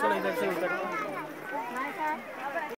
चलो इधर से उतर